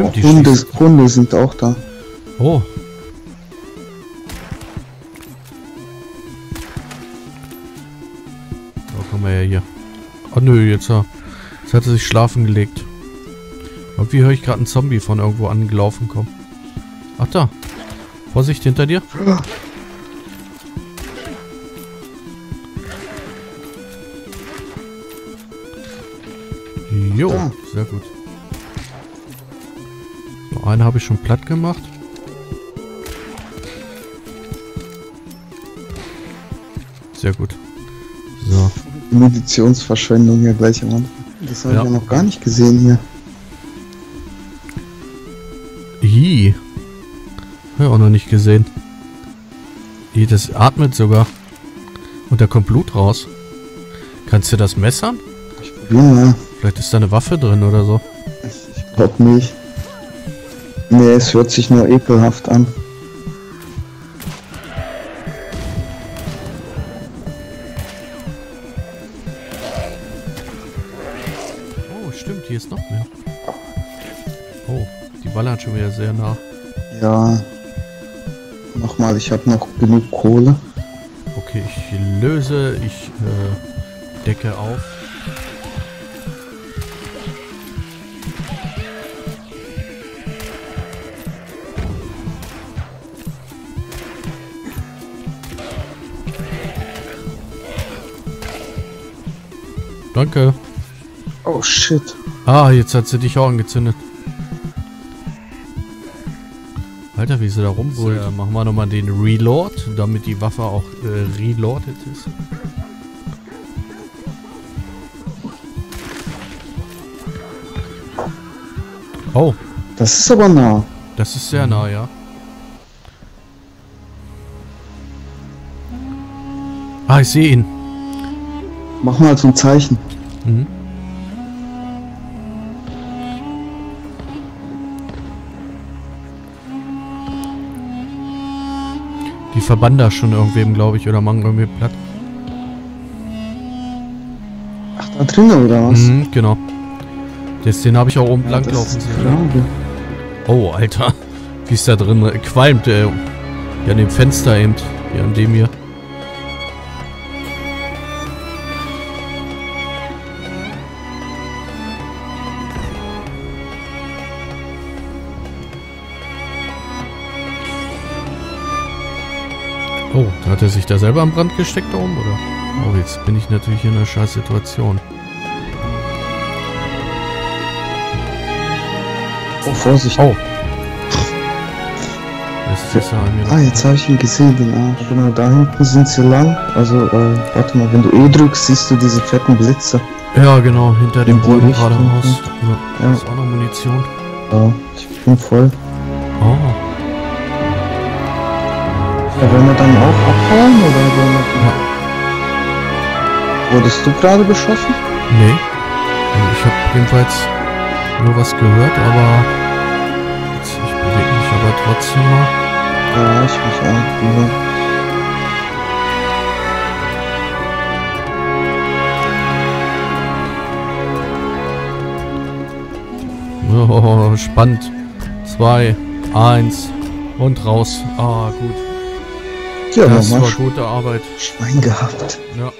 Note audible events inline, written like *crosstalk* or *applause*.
Stimmt, die Hunde, schießen. Hunde sind auch da. Oh. Da kommen wir ja hier. Oh nö, jetzt, äh, jetzt hat er sich schlafen gelegt. Irgendwie höre ich gerade einen Zombie von irgendwo angelaufen kommen. Ach da. Vorsicht hinter dir. Jo, sehr gut. Einen habe ich schon platt gemacht. Sehr gut. So. Meditionsverschwendung hier gleich am Anfang. Das habe Ja. ich ja noch gar nicht gesehen hier. Hi. Hab ich auch noch nicht gesehen. Hi, das atmet sogar. Und da kommt Blut raus. Kannst du das messern? Ich probiere mal. Vielleicht ist da eine Waffe drin oder so. Ich glaub nicht. Nee, es hört sich nur ekelhaft an. Oh, stimmt, hier ist noch mehr. Oh, die ballern schon wieder sehr nah. Ja. Nochmal, ich habe noch genug Kohle. Okay, ich löse, ich äh, decke auf. Danke. Oh shit. Ah, jetzt hat sie dich auch angezündet. Alter, wie sie da rumbrüllt. So, machen wir nochmal den Reload, damit die Waffe auch äh, reloaded ist. Oh, Das ist aber nah. das ist sehr nah, ja. Ah, ich sehe ihn. Mach mal so ein Zeichen. Mhm. Die verbannen da schon irgendwem, glaube ich, oder machen irgendwie platt. Ach, da drinnen oder was? Mhm, genau. Den habe ich auch oben Ja, lang das laufen ist sehen. Glaube. Oh, Alter. *laughs* Wie ist da drin qualmt, äh, ja, an dem Fenster eben. Hier an dem hier. Oh, da hat er sich da selber am Brand gesteckt da oben, oder? Oh, jetzt bin ich natürlich in einer scheiß Situation. Oh, Vorsicht. Oh. Ah, jetzt habe ich ihn gesehen, den Arsch. Genau, da hinten sind sie lang. Also, äh, warte mal, wenn du E drückst, siehst du diese fetten Blitze. Ja, genau, hinter dem Boden geradeaus. Ja, Ja. ist auch noch Munition. Ja, ich bin voll. Oh. Ja, wollen wir dann auch abhauen oder wollen wir... Ja. Wurdest du gerade beschossen? Nee. Ich habe jedenfalls nur was gehört, aber jetzt, ich bewege mich aber trotzdem mal. Ja, ich mich auch. Ja. Oh, spannend. Zwei, eins und raus. Ah, gut. Ja, Das war gute Arbeit. Schwein gehabt. Ja.